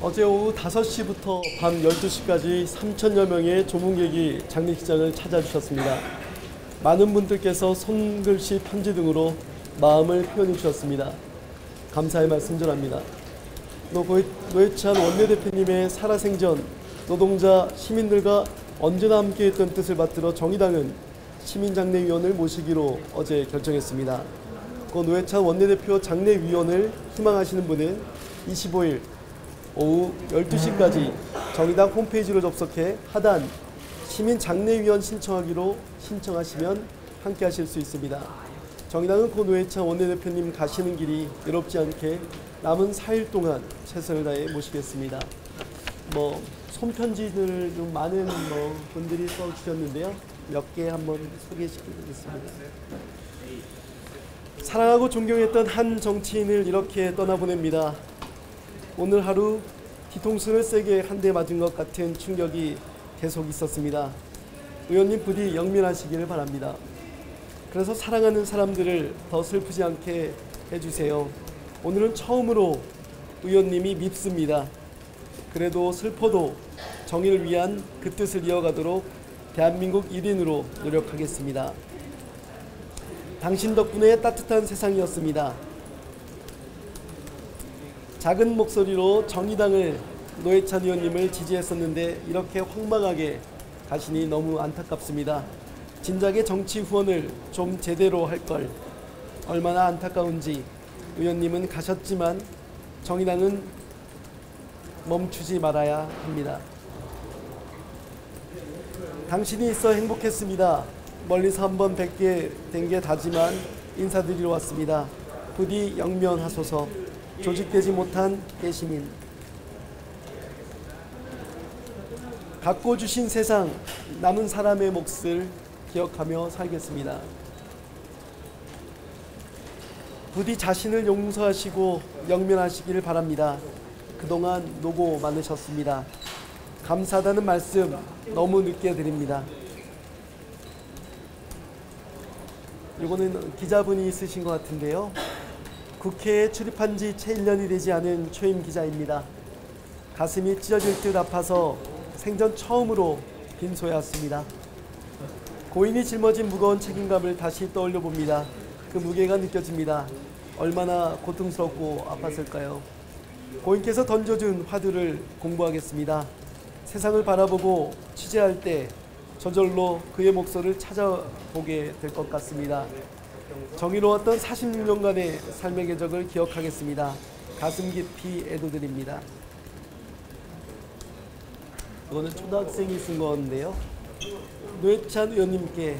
어제 오후 5시부터 밤 12시까지 3천여 명의 조문객이 장례식장을 찾아주셨습니다. 많은 분들께서 손글씨 편지 등으로 마음을 표현해 주셨습니다. 감사의 말씀 전합니다. 노회찬 원내대표님의 살아생전 노동자 시민들과 언제나 함께했던 뜻을 받들어 정의당은 시민장례위원을 모시기로 어제 결정했습니다. 그 노회찬 원내대표 장례위원을 희망하시는 분은 25일 오후 12시까지 정의당 홈페이지로 접속해 하단 시민 장례위원 신청하기로 신청하시면 함께 하실 수 있습니다. 정의당은 고 노회찬 원내대표님 가시는 길이 외롭지 않게 남은 4일 동안 최선을 다해 모시겠습니다. 뭐 손편지들 좀 많은 뭐 분들이 써 주셨는데요. 몇 개 한번 소개시켜드리겠습니다. 사랑하고 존경했던 한 정치인을 이렇게 떠나보냅니다. 오늘 하루 뒤통수를 세게 한 대 맞은 것 같은 충격이 계속 있었습니다. 의원님 부디 영면하시기를 바랍니다. 그래서 사랑하는 사람들을 더 슬프지 않게 해주세요. 오늘은 처음으로 의원님이 밉습니다. 그래도 슬퍼도 정의를 위한 그 뜻을 이어가도록 대한민국 1인으로 노력하겠습니다. 당신 덕분에 따뜻한 세상이었습니다. 작은 목소리로 정의당을 노회찬 의원님을 지지했었는데 이렇게 황망하게 가시니 너무 안타깝습니다. 진작에 정치 후원을 좀 제대로 할 걸 얼마나 안타까운지 의원님은 가셨지만 정의당은 멈추지 말아야 합니다. 당신이 있어 행복했습니다. 멀리서 한번 뵙게 된 게 다지만 인사드리러 왔습니다. 부디 영면하소서 조직되지 못한 대시민 갖고 주신 세상 남은 사람의 몫을 기억하며 살겠습니다. 부디 자신을 용서하시고 영면하시기를 바랍니다. 그동안 노고 많으셨습니다. 감사하다는 말씀 너무 늦게 드립니다. 이거는 기자분이 쓰신 것 같은데요. 국회에 출입한 지 채 1년이 되지 않은 초임 기자입니다. 가슴이 찢어질 듯 아파서 생전 처음으로 빈소였습니다. 고인이 짊어진 무거운 책임감을 다시 떠올려 봅니다. 그 무게가 느껴집니다. 얼마나 고통스럽고 아팠을까요? 고인께서 던져준 화두를 공부하겠습니다. 세상을 바라보고 취재할 때 저절로 그의 목소리를 찾아보게 될 것 같습니다. 정의로웠던 46년간의 삶의 궤적을 기억하겠습니다. 가슴 깊이 애도드립니다. 이거는 초등학생이 쓴 건데요. 노회찬 의원님께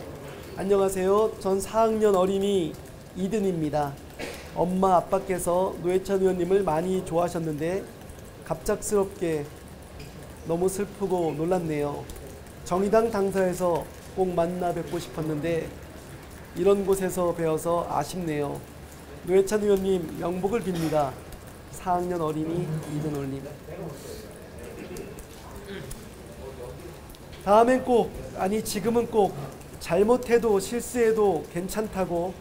안녕하세요. 전 4학년 어린이 이든입니다. 엄마 아빠께서 노회찬 의원님을 많이 좋아하셨는데 갑작스럽게 너무 슬프고 놀랐네요. 정의당 당사에서 꼭 만나 뵙고 싶었는데 이런 곳에서 배워서 아쉽네요. 노회찬 의원님 명복을 빕니다. 4학년 어린이 이든올님. 다음엔 꼭 아니 지금은 꼭 잘못해도 실수해도 괜찮다고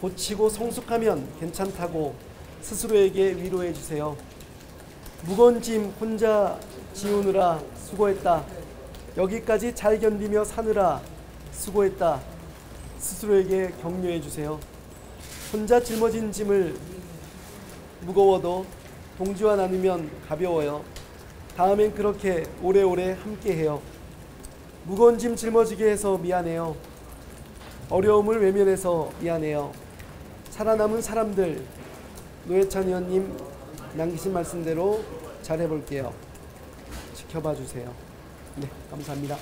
고치고 성숙하면 괜찮다고 스스로에게 위로해 주세요. 무거운 짐 혼자 지우느라 수고했다. 여기까지 잘 견디며 사느라 수고했다. 스스로에게 격려해 주세요. 혼자 짊어진 짐을 무거워도 동지와 나누면 가벼워요. 다음엔 그렇게 오래오래 함께해요. 무거운 짐 짊어지게 해서 미안해요. 어려움을 외면해서 미안해요. 살아남은 사람들 노회찬 의원님 남기신 말씀대로 잘 해볼게요. 지켜봐 주세요. 네, 감사합니다.